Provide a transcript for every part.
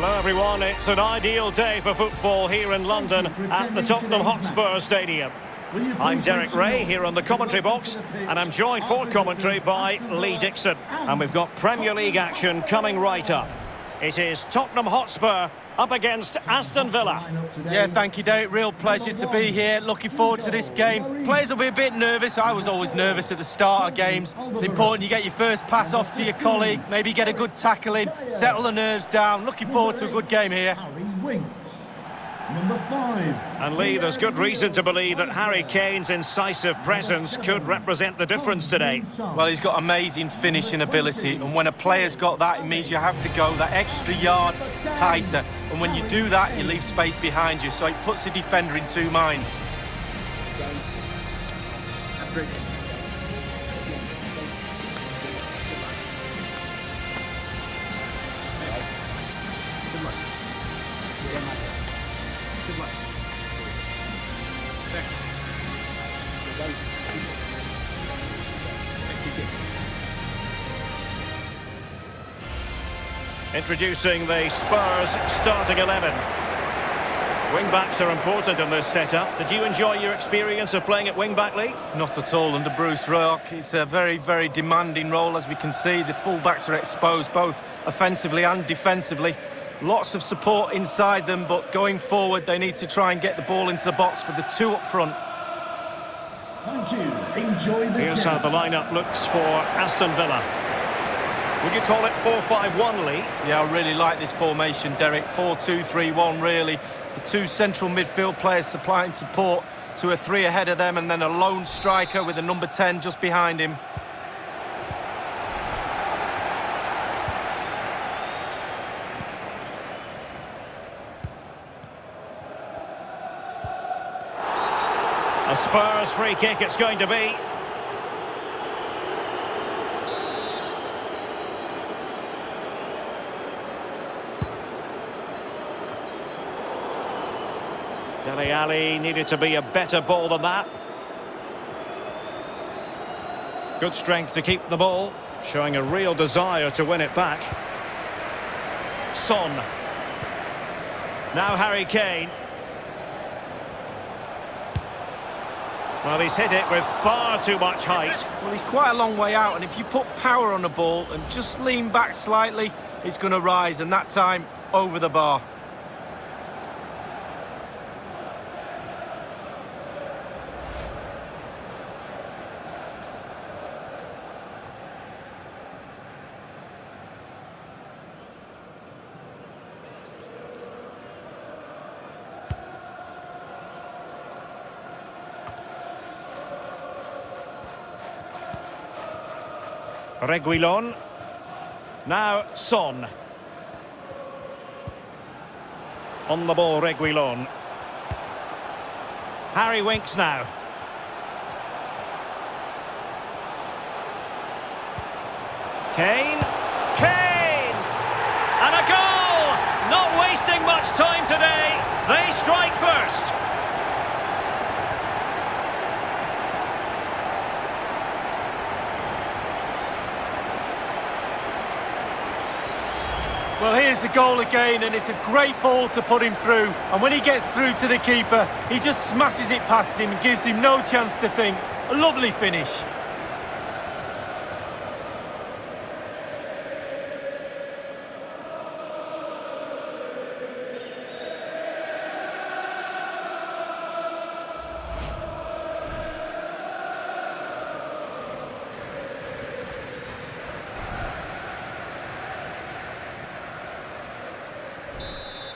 Hello everyone, it's an ideal day for football here in London at the Tottenham Hotspur Stadium. I'm Derek Ray here on the commentary box and I'm joined for commentary by Lee Dixon. And we've got Premier League action coming right up. It is Tottenham Hotspur up against Aston Villa. Yeah, thank you, Derek. Real pleasure to be here. Looking forward to this game. Players will be a bit nervous. I was always nervous at the start of games. It's important you get your first pass off to your colleague, maybe get a good tackle in, settle the nerves down. Looking forward to a good game here. Number five. And Lee, there's good reason to believe that Harry Kane's incisive presence could represent the difference today. Well, he's got amazing finishing ability, and when a player's got that, it means you have to go that extra yard tighter. And when you do that, you leave space behind you, so it puts the defender in two minds. Introducing the Spurs starting 11. Wing-backs are important in this setup. Did you enjoy your experience of playing at wing-back, Lee? Not at all under Bruce Rioch. It's a very, very demanding role, as we can see. The full-backs are exposed both offensively and defensively. Lots of support inside them, but going forward, they need to try and get the ball into the box for the two up front. Thank you. Enjoy the Here's game. how the lineup looks for Aston Villa. Would you call it 4-5-1, Lee? Yeah, I really like this formation, Derek. 4-2-3-1, really. The two central midfield players supplying support to a three ahead of them, and then a lone striker with a number 10 just behind him. A Spurs free kick it's going to be. Dele Alli needed to be a better ball than that. Good strength to keep the ball, showing a real desire to win it back. Son. Now Harry Kane. Well, he's hit it with far too much height. Well, he's quite a long way out, and if you put power on the ball and just lean back slightly, it's going to rise, and that time, over the bar. Reguilon. Now Son. On the ball, Reguilon. Harry Winks now. Kane. And a goal! Not wasting much time today. They strike first. Well, here's the goal again, and it's a great ball to put him through. And when he gets through to the keeper, he just smashes it past him and gives him no chance to think. A lovely finish.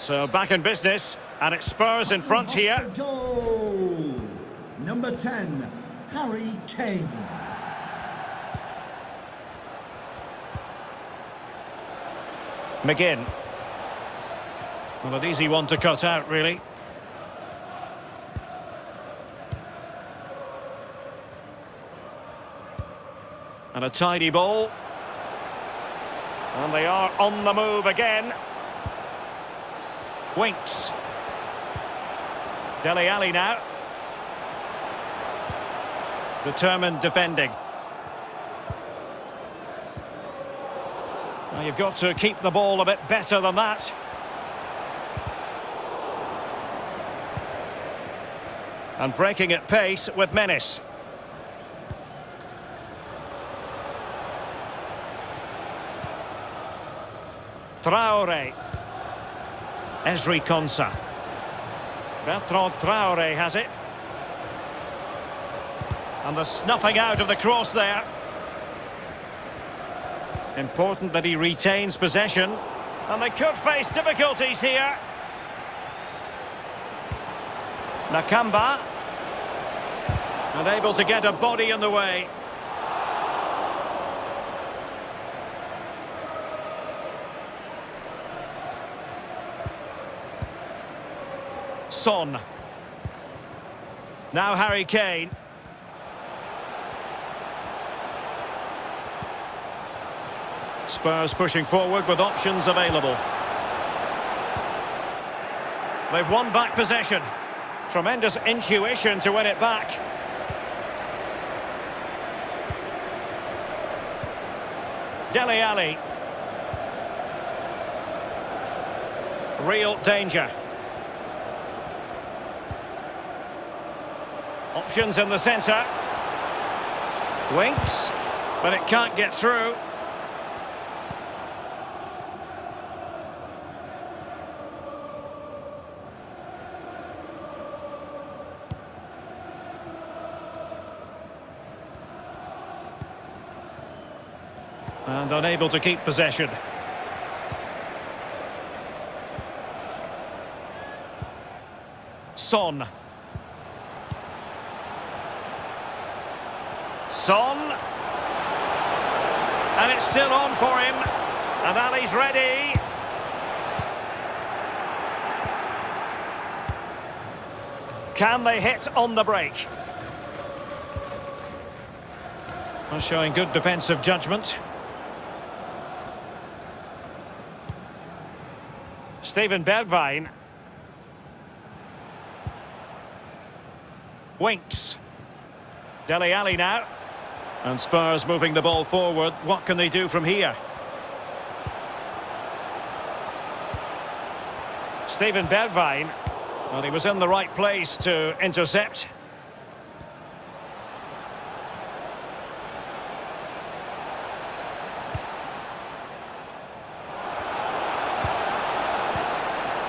So back in business, and it's Spurs in front here. Goal. Number 10, Harry Kane. McGinn. Well, an easy one to cut out, really. And a tidy ball. And they are on the move again. Winks. Dele Alli now. Determined defending. Now you've got to keep the ball a bit better than that. And breaking at pace with menace. Traore. Ezri Konsa. Bertrand Traore has it. And the snuffing out of the cross there. Important that he retains possession. And they could face difficulties here. Nakamba. And able to get a body in the way. Son. Now Harry Kane. Spurs pushing forward with options available. They've won back possession. Tremendous intuition to win it back. Dele Alli. Real danger. Options in the centre. Winks, but it can't get through. And unable to keep possession. Son. Son. And it's still on for him. And Alli's ready. Can they hit on the break? Well, showing good defensive judgment. Steven Bergwijn. Winks. Dele Alli now. And Spurs moving the ball forward. What can they do from here? Steven Bergwijn. Well, he was in the right place to intercept.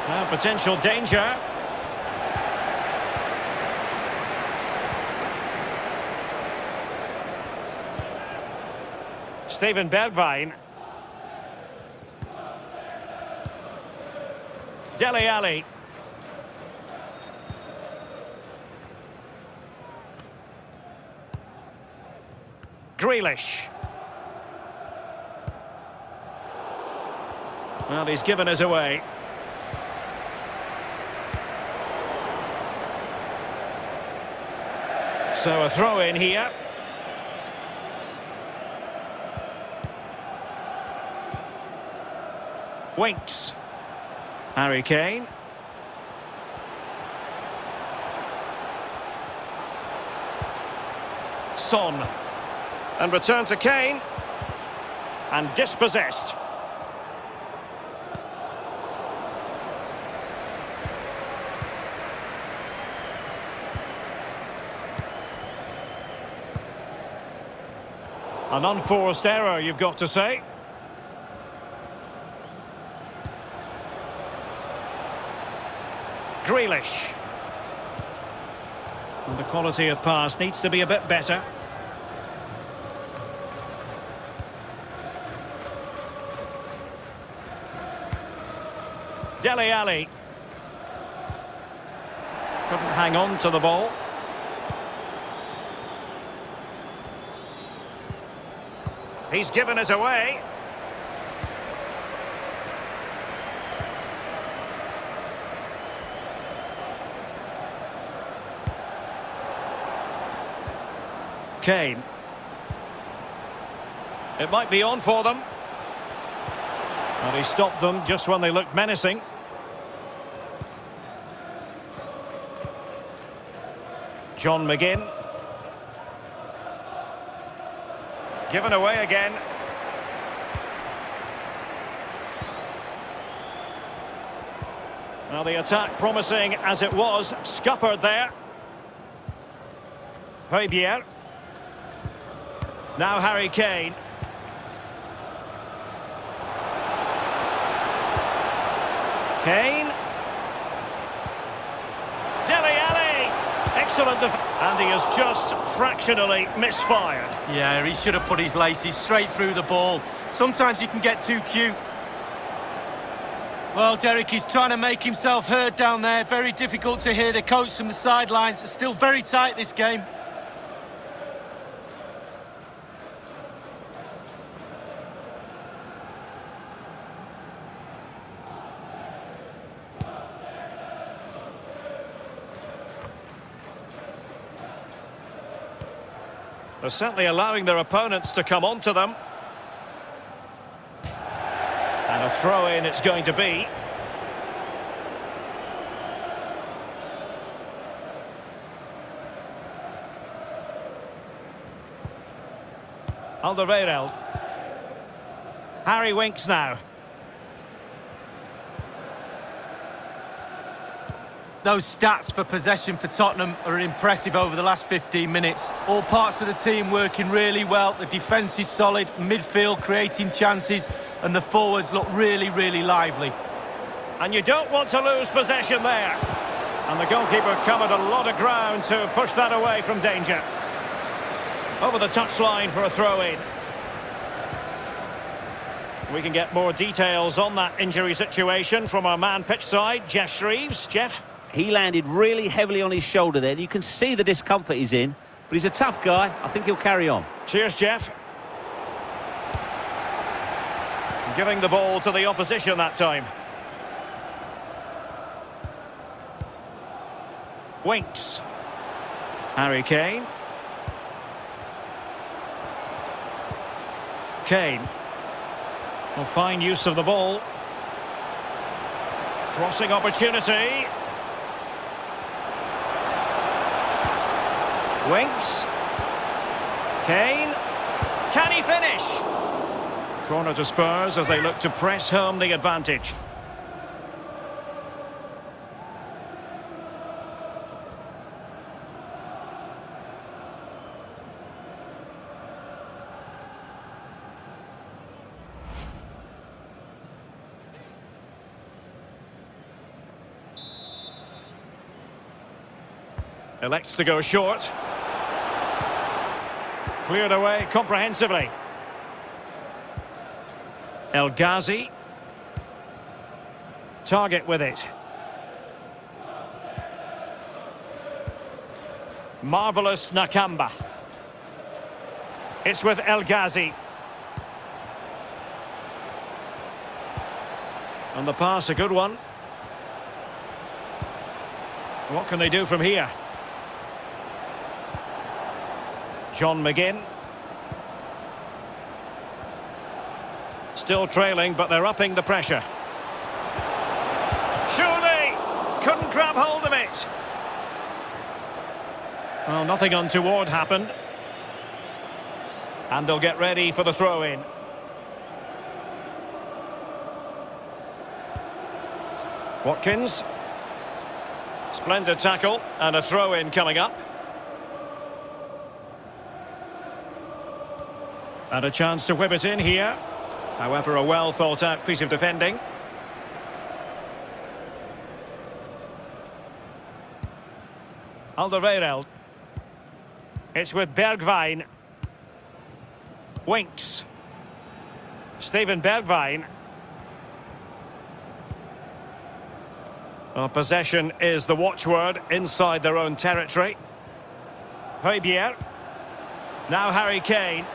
Now potential danger. Steven Bergwijn. Dele Alli. Grealish. Well, he's given us away. So a throw in here. Winks. Harry Kane. Son. And return to Kane. And dispossessed. An unforced error, you've got to say. Grealish. And the quality of pass needs to be a bit better. Dele Alli. Couldn't hang on to the ball. He's given us away. Kane. It might be on for them. And he stopped them just when they looked menacing. John McGinn. Given away again. Well, the attack promising as it was, scuppered there. Højbjerg. Now Harry Kane. Kane. Dele Alli. Excellent. And he has just fractionally misfired. Yeah, he should have put his laces straight through the ball. Sometimes you can get too cute. Well, Derek, he's trying to make himself heard down there. Very difficult to hear the coach from the sidelines. It's still very tight, this game. They're certainly allowing their opponents to come onto them. And a throw-in it's going to be. Alderweireld. Harry Winks now. Those stats for possession for Tottenham are impressive over the last 15 minutes. All parts of the team working really well. The defence is solid, midfield creating chances, and the forwards look really, really lively. And you don't want to lose possession there. And the goalkeeper covered a lot of ground to push that away from danger. Over the touchline for a throw-in. We can get more details on that injury situation from our man pitch side, Geoff Shreeves. Geoff? He landed really heavily on his shoulder there. You can see the discomfort he's in, but he's a tough guy. I think he'll carry on. Cheers, Geoff. Giving the ball to the opposition that time. Winks. Harry Kane. Kane. Will fine use of the ball. Crossing opportunity. Winks. Kane. Can he finish? Corner to Spurs as they look to press home the advantage. Elects to go short. Cleared away comprehensively. El Ghazi. Target with it. Marvelous Nakamba. It's with El Ghazi. And the pass, a good one. What can they do from here? John McGinn. Still trailing, but they're upping the pressure. Surely! Couldn't grab hold of it. Well, nothing untoward happened. And they'll get ready for the throw-in. Watkins. Splendid tackle and a throw-in coming up. And a chance to whip it in here. However, a well thought out piece of defending. Alderweireld. It's with Bergwijn. Winks. Steven Bergwijn. Well, possession is the watchword inside their own territory. Højbjerg. Now Harry Kane.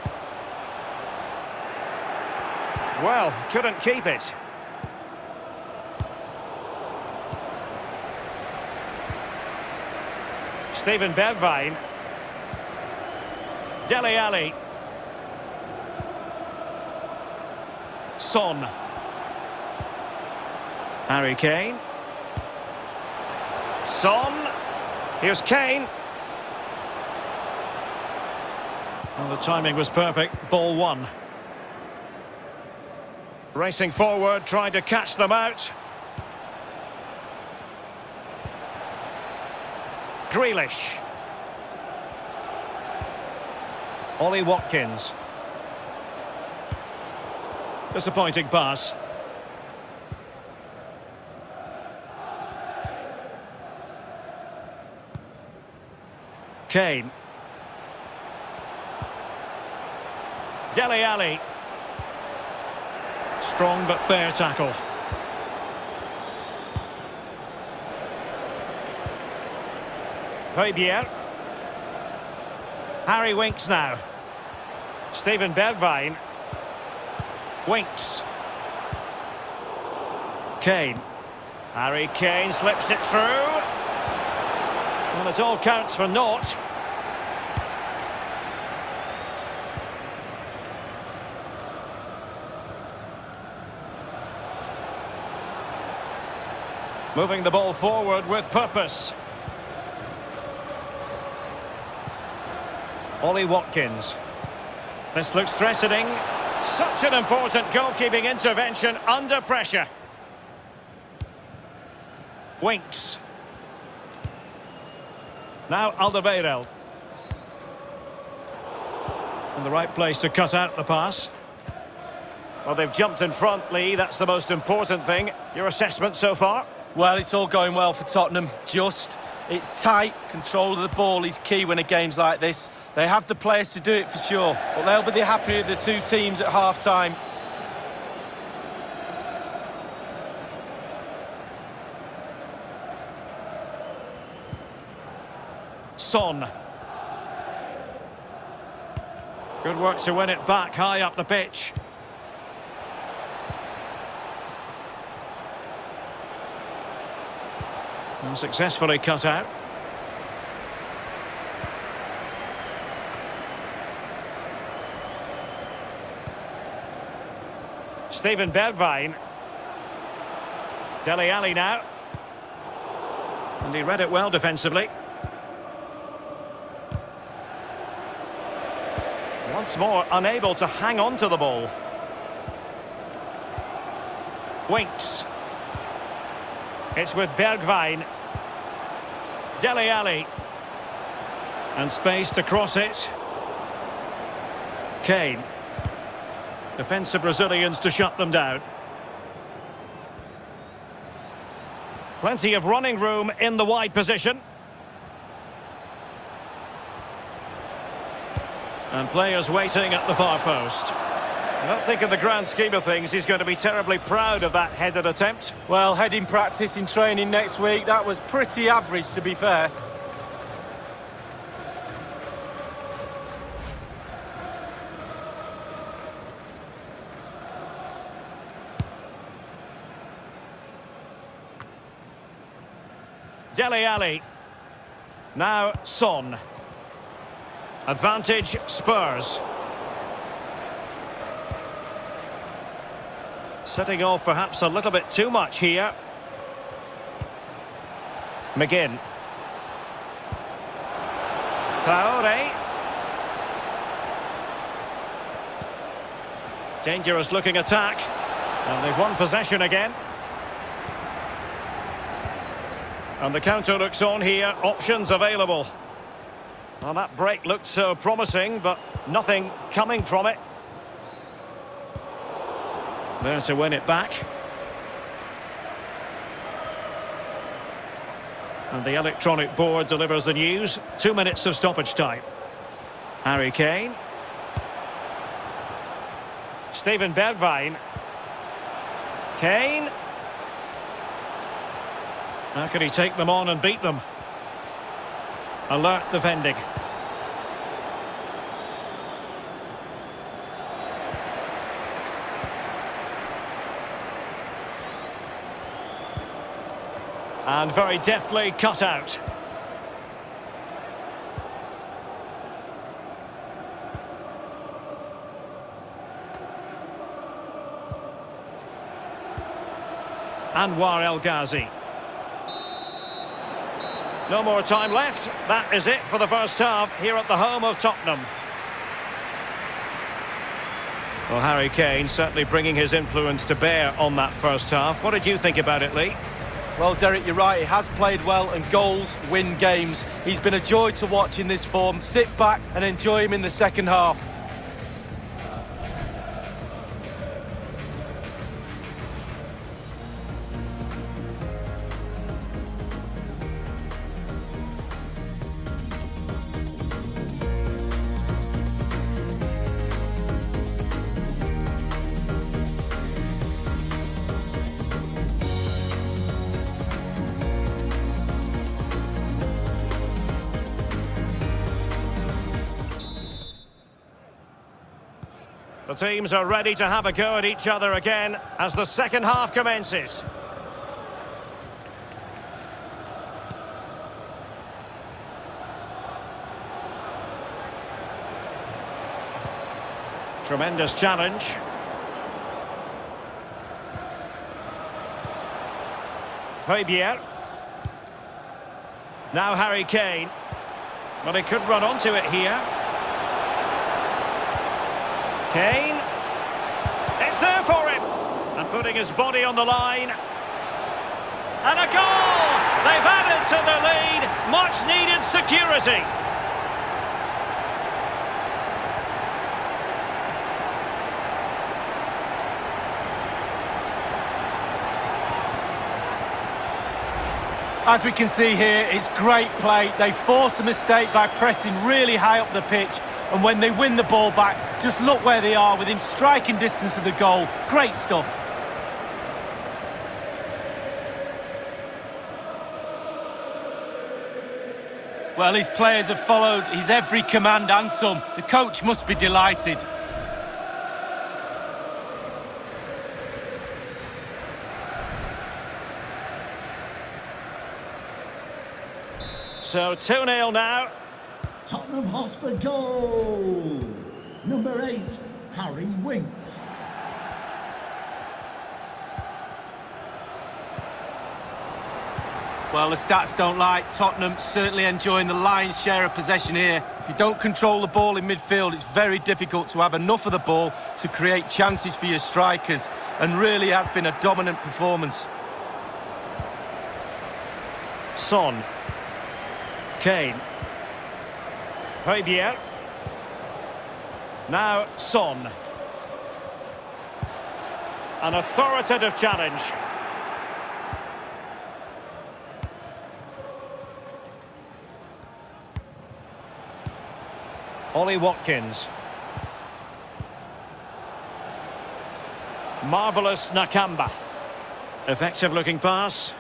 Well, couldn't keep it. Steven Bergwijn. Dele Alli. Son. Harry Kane. Son. Here's Kane. Well, the timing was perfect. Ball one. Racing forward, trying to catch them out. Grealish. Ollie Watkins. Disappointing pass. Kane. Dele Alli. Strong but fair tackle. Højbjerg. Harry Winks now. Steven Bergwijn. Winks. Kane. Harry Kane slips it through. Well, it all counts for naught. Moving the ball forward with purpose. Ollie Watkins. This looks threatening. Such an important goalkeeping intervention under pressure. Winks. Now Alderweireld. In the right place to cut out the pass. Well, they've jumped in front, Lee. That's the most important thing. Your assessment so far? Well, it's all going well for Tottenham. Just, it's tight. Control of the ball is key when a game's like this. They have the players to do it for sure. But they'll be the happier of the two teams at half-time. Son. Good work to win it back high up the pitch. And successfully cut out. Steven Bergwijn. Dele Alli now. And he read it well defensively. Once more, unable to hang on to the ball. Winks. It's with Bergwijn. Dele Alli. And space to cross it. Kane. Defensive Brazilians to shut them down. Plenty of running room in the wide position. And players waiting at the far post. I don't think in the grand scheme of things he's going to be terribly proud of that headed attempt. Well, heading practice in training next week, that was pretty average to be fair. Dele Alli. Now Son. Advantage Spurs. Setting off perhaps a little bit too much here. McGinn. Traore. Dangerous looking attack. And they've won possession again. And the counter looks on here, options available. Well, that break looked so promising, but nothing coming from it. There to win it back. And the electronic board delivers the news. Two minutes of stoppage time. Harry Kane. Steven Bergwijn. Kane. How can he take them on and beat them? Alert defending. And very deftly cut out. Anwar El Ghazi. No more time left. That is it for the first half here at the home of Tottenham. Well, Harry Kane certainly bringing his influence to bear on that first half. What did you think about it, Lee? Well, Derek, you're right. He has played well, and goals win games. He's been a joy to watch in this form. Sit back and enjoy him in the second half. The teams are ready to have a go at each other again as the second half commences. Tremendous challenge. Højbjerg. Now Harry Kane. But he could run onto it here. Kane. It's there for him. And putting his body on the line. And a goal! They've added to the lead. Much needed security. As we can see here, it's great play. They force a mistake by pressing really high up the pitch. And when they win the ball back, just look where they are, within striking distance of the goal. Great stuff. Well, his players have followed his every command and some. The coach must be delighted. So 2-0 now. Tottenham Hotspur goal. Number eight, Harry Winks. Well, the stats don't lie. Tottenham certainly enjoying the lion's share of possession here. If you don't control the ball in midfield, it's very difficult to have enough of the ball to create chances for your strikers. And really has been a dominant performance. Son. Kane. Højbjerg. Now Son. An authoritative challenge. Ollie Watkins. Marvelous Nakamba. Effective looking pass.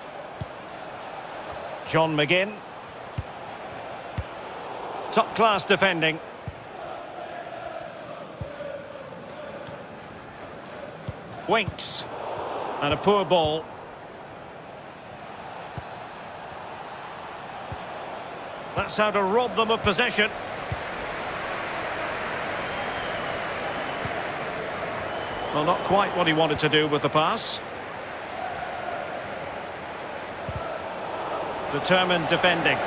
John McGinn. Top class defending. Winks. And a poor ball. That's how to rob them of possession. Well, not quite what he wanted to do with the pass. Determined defending.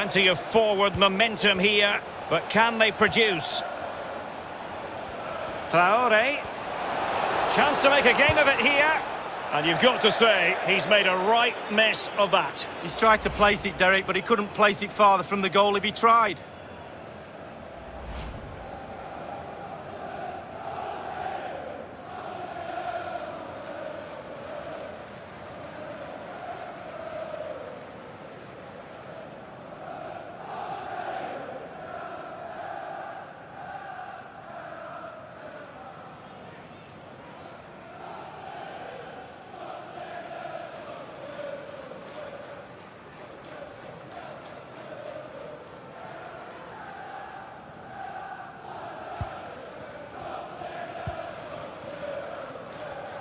Plenty of forward momentum here, but can they produce? Traore. Chance to make a game of it here. And you've got to say, he's made a right mess of that. He's tried to place it, Derek, but he couldn't place it farther from the goal if he tried.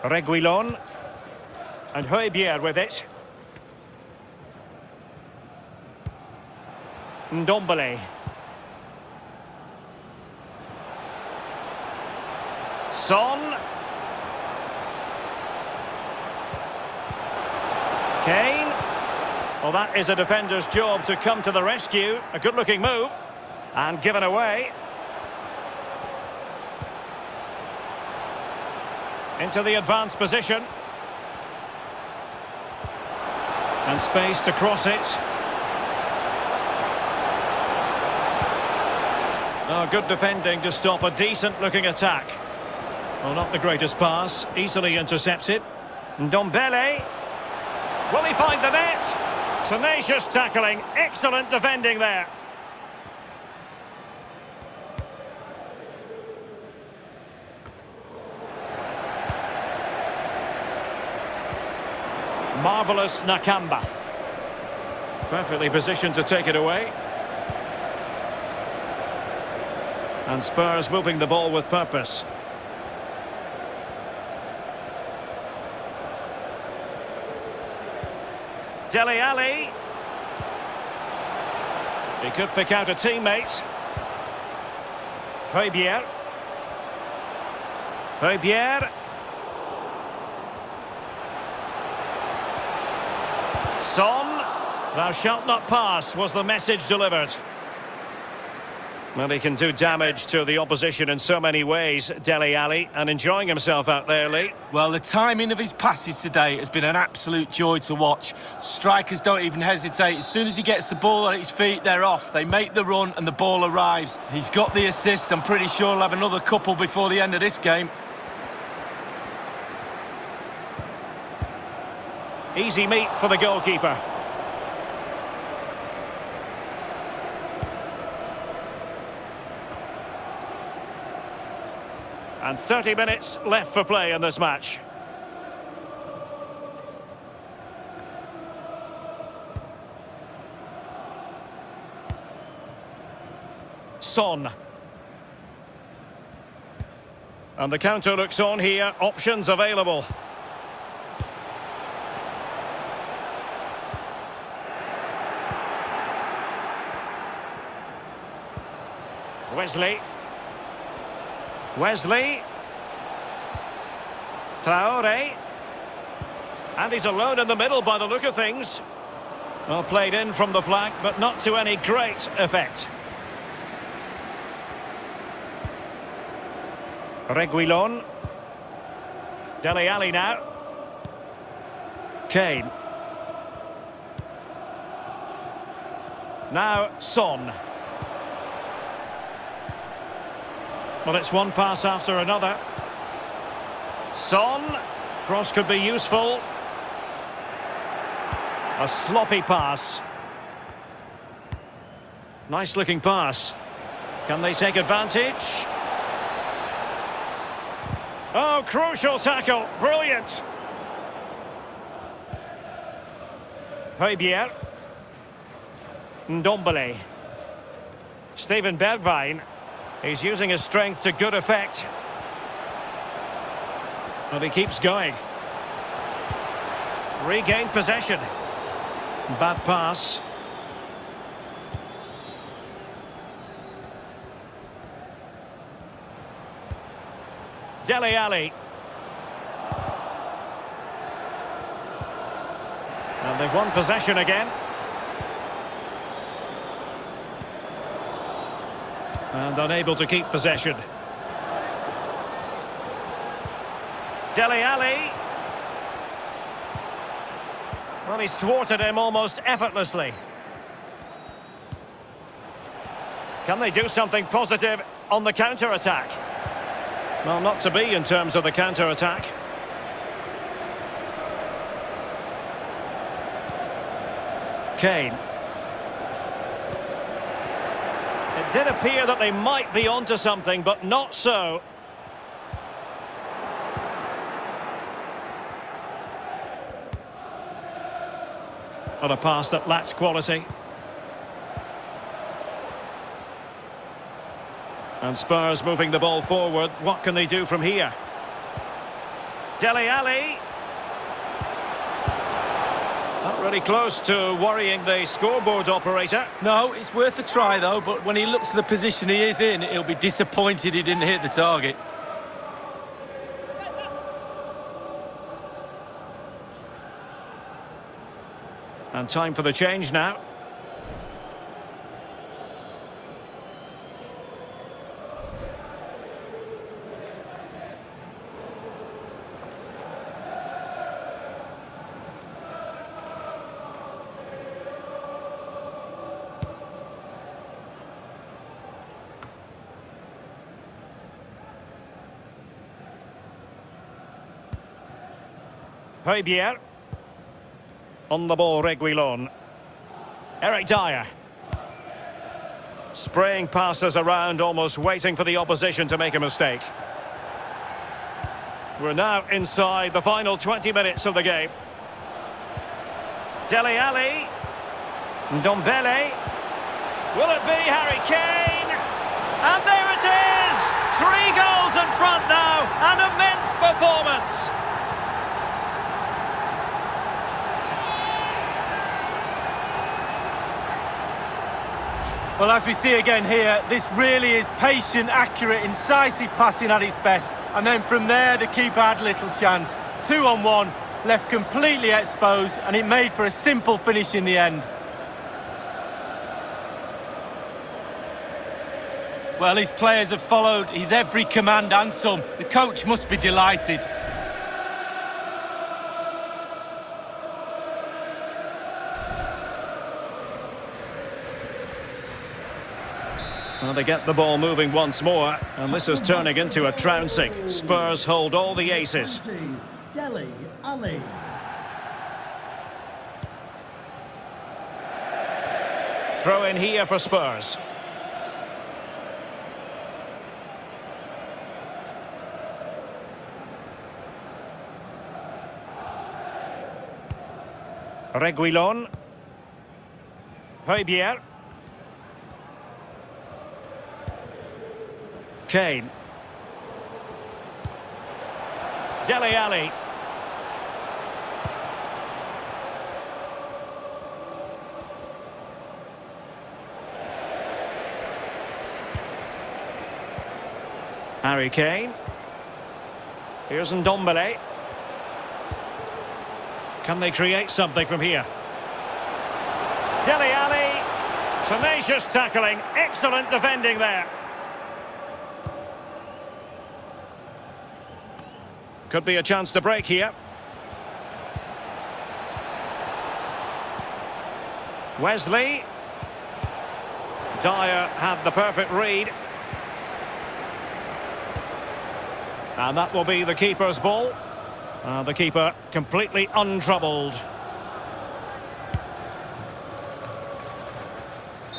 Reguilon. And Højbjerg with it. Ndombele. Son. Kane. Well, that is a defender's job to come to the rescue. A good-looking move. And given away. Into the advanced position. And space to cross it. Oh, good defending to stop a decent-looking attack. Well, not the greatest pass. Easily intercepted. Ndombele. Will he find the net? Tenacious tackling. Excellent defending there. Marvelous Nakamba. Perfectly positioned to take it away. And Spurs moving the ball with purpose. Dele Alli. He could pick out a teammate. Højbjerg. Højbjerg. Son. Thou shalt not pass was the message delivered. Well, he can do damage to the opposition in so many ways, Dele Alli, and enjoying himself out there, Lee. Well, the timing of his passes today has been an absolute joy to watch. Strikers don't even hesitate. As soon as he gets the ball at his feet, they're off. They make the run and the ball arrives. He's got the assist. I'm pretty sure he'll have another couple before the end of this game. Easy meet for the goalkeeper. And 30 minutes left for play in this match. Son. And the counter looks on here. Options available. Wesley. Wesley. Traore. And he's alone in the middle by the look of things. Well played in from the flank, but not to any great effect. Reguilon. Dele Alli now. Kane. Now Son. Well, it's one pass after another. Son. Cross could be useful. A sloppy pass. Nice looking pass. Can they take advantage? Oh, crucial tackle. Brilliant. Højbjerg. Ndombele. Steven Bergwijn. He's using his strength to good effect. But he keeps going. Regained possession. Bad pass. Dele Alli. And they've won possession again. And unable to keep possession. Dele Alli. Well, he's thwarted him almost effortlessly. Can they do something positive on the counter-attack? Well, not to be in terms of the counter-attack. Kane. It did appear that they might be onto something, but not so. On a pass that lacks quality. And Spurs moving the ball forward. What can they do from here? Dele Alli. Really close to worrying the scoreboard operator. No, it's worth a try, though, but when he looks at the position he is in, he'll be disappointed he didn't hit the target. And time for the change now. Højbjerg. On the ball, Reguilon. Eric Dier. Spraying passes around, almost waiting for the opposition to make a mistake. We're now inside the final 20 minutes of the game. Dele Alli. Ndombele. Will it be Harry Kane? And there it is! Three goals in front now. An immense performance. Well, as we see again here, this really is patient, accurate, incisive passing at its best. And then from there, the keeper had little chance. Two on one, left completely exposed, and it made for a simple finish in the end. Well, his players have followed his every command and some. The coach must be delighted. Well, they get the ball moving once more, and this is turning into a trouncing. Spurs hold all the aces. Dele Alli. Throw in here for Spurs. Reguilon. Højbjerg. Kane. Dele Alli. Harry Kane. Here's Ndombele. Can they create something from here? Dele Alli. Tenacious tackling. Excellent defending there. Could be a chance to break here. Wesley. Dier had the perfect read. And that will be the keeper's ball. Uh, the keeper completely untroubled.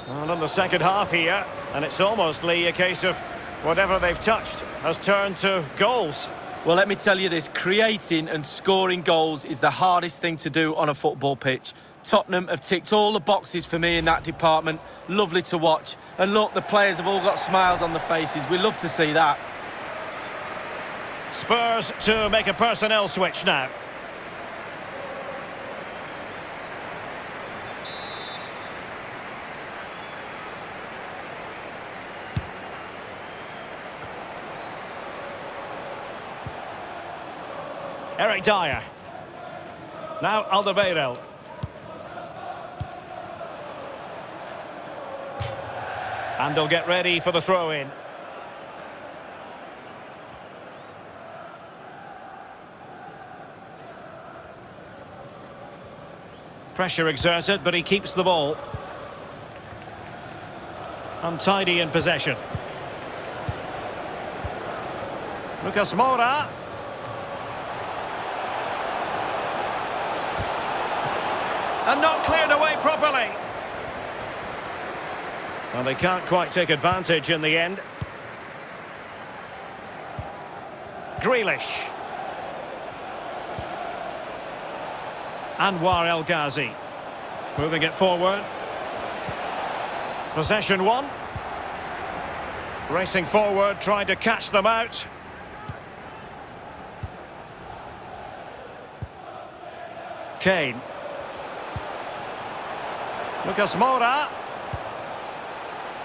And in the second half here, and it's almost, a case of whatever they've touched has turned to goals. Well, let me tell you this, creating and scoring goals is the hardest thing to do on a football pitch. Tottenham have ticked all the boxes for me in that department. Lovely to watch. And look, the players have all got smiles on their faces. We love to see that. Spurs to make a personnel switch now. Eric Dier. Now Alderweireld. And they'll get ready for the throw-in. Pressure exerted, but he keeps the ball. Untidy in possession. Lucas Moura. And not cleared away properly. Well, they can't quite take advantage in the end. Grealish. Anwar El Ghazi. Moving it forward. Possession one. Racing forward, trying to catch them out. Kane. Lucas Moura.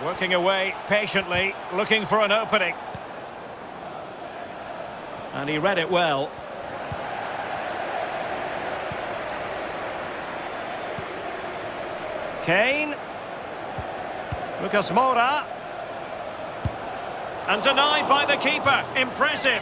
Working away patiently, looking for an opening. And he read it well. Kane. Lucas Moura. And denied by the keeper. Impressive.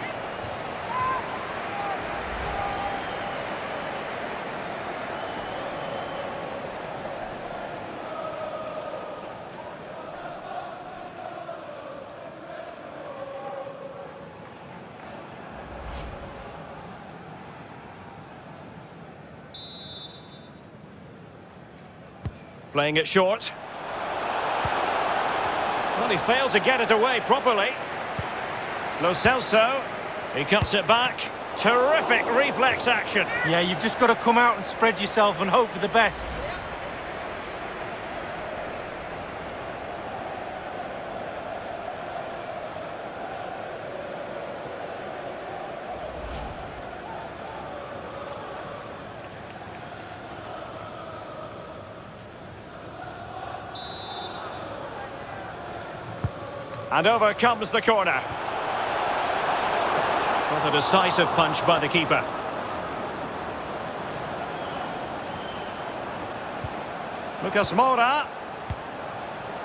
Playing it short. Well, he failed to get it away properly. Lo Celso, he cuts it back. Terrific reflex action. Yeah, you've just got to come out and spread yourself and hope for the best. And over comes the corner. What a decisive punch by the keeper. Lucas Moura.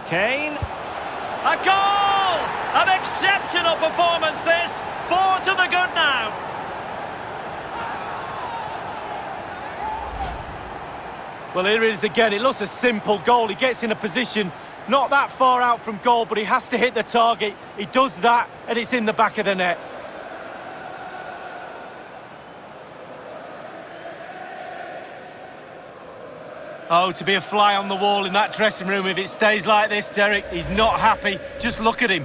Kane. A goal! An exceptional performance this. Four to the good now. Well, here it is again. It looks a simple goal. He gets in a position not that far out from goal, but he has to hit the target. He does that, and it's in the back of the net. Oh, to be a fly on the wall in that dressing room if it stays like this, Derek. He's not happy. Just look at him.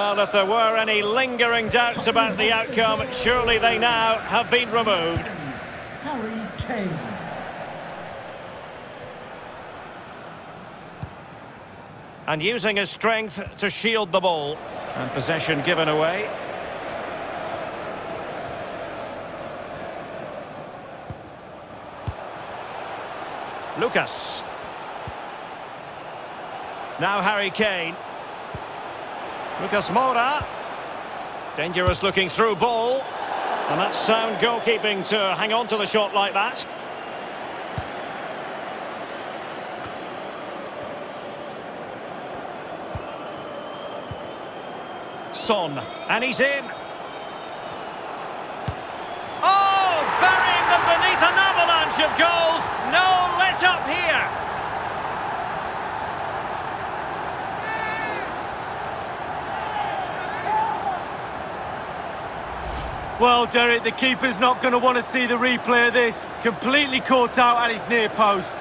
Well, if there were any lingering doubts about the outcome, surely they now have been removed. Harry Kane. And using his strength to shield the ball. And possession given away. Lucas. Now Harry Kane. Lucas Moura. Dangerous looking through ball. And that's sound goalkeeping to hang on to the shot like that. Son. And he's in. Oh, burying them beneath an avalanche of goals. No let up here. Well, Derek, the keeper's not going to want to see the replay of this. Completely caught out at his near post.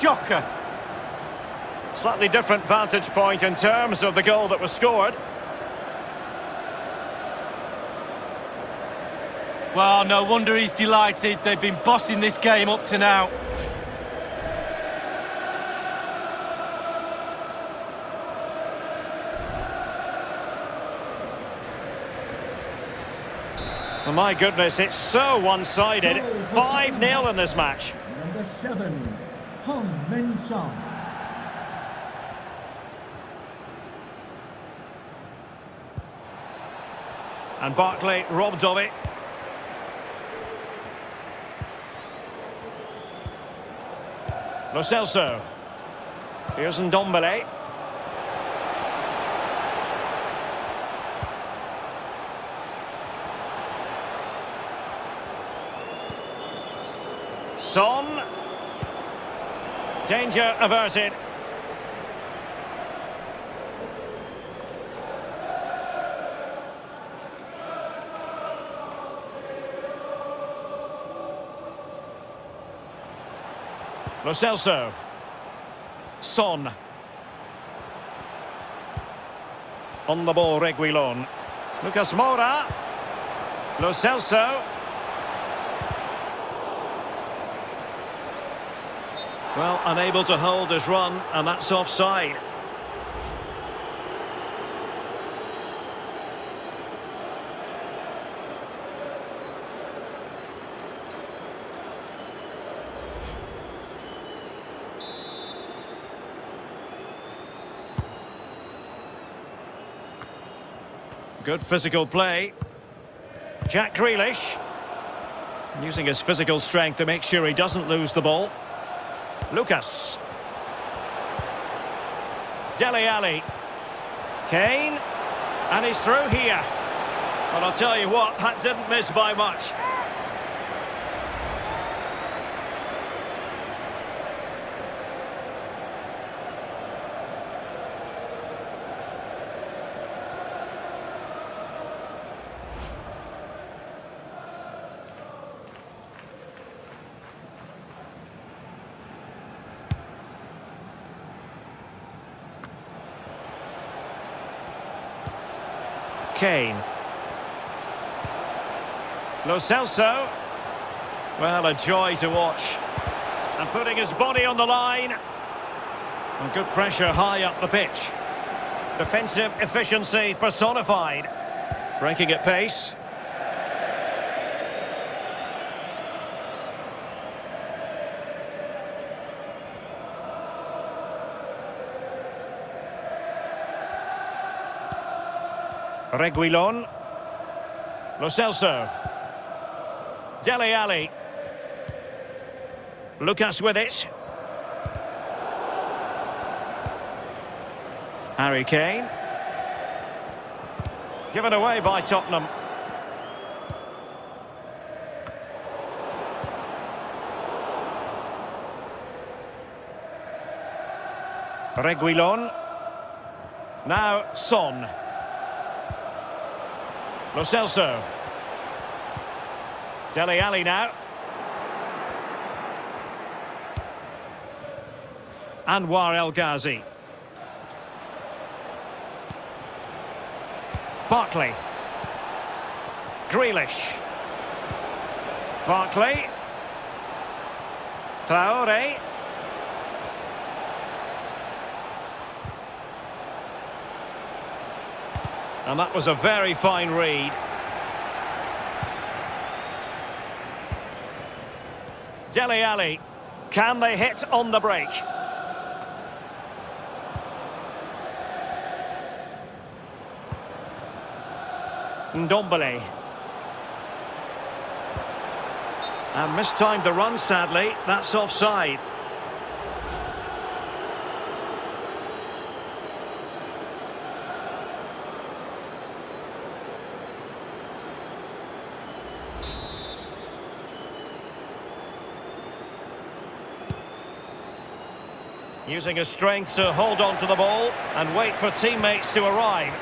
Shocker. Slightly different vantage point in terms of the goal that was scored. Well, no wonder he's delighted. They've been bossing this game up to now. Well, my goodness, it's so one-sided. 5-0 in this match. Number seven, Heung Min Son. And Barkley robbed of it. Lo Celso. Here's Ndombele. Son. Danger averted. Lo Celso. Son. On the ball, Reguilon. Lucas Moura. Lo Celso. Well, unable to hold his run, and that's offside. Good physical play. Jack Grealish. Using his physical strength to make sure he doesn't lose the ball. Lucas. Dele Alli. Kane. And he's through here. Well, I'll tell you what, that didn't miss by much. Kane. Lo Celso. Well, a joy to watch. And putting his body on the line. And good pressure high up the pitch. Defensive efficiency personified. Breaking at pace. Reguilon. Lo Celso. Dele Alli. Lucas with it. Harry Kane. Given away by Tottenham. Reguilon. Now Son. Lo Celso. Dele Alli now. Anwar El Ghazi. Barkley. Grealish. Barkley. Traore. And that was a very fine read. Dele Alli. Can they hit on the break? Ndombele. And mistimed the run, sadly. That's offside. Using his strength to hold on to the ball and wait for teammates to arrive.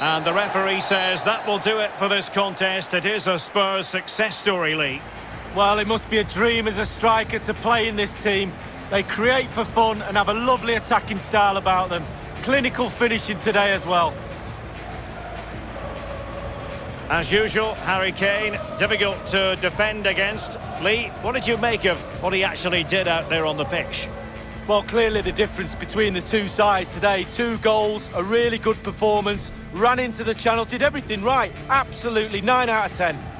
And the referee says that will do it for this contest. It is a Spurs success story, Lee. Well, it must be a dream as a striker to play in this team. They create for fun and have a lovely attacking style about them. Clinical finishing today as well. As usual, Harry Kane, difficult to defend against. Lee, what did you make of what he actually did out there on the pitch? Well, clearly the difference between the two sides today. Two goals, a really good performance, ran into the channel, did everything right. Absolutely, 9 out of 10.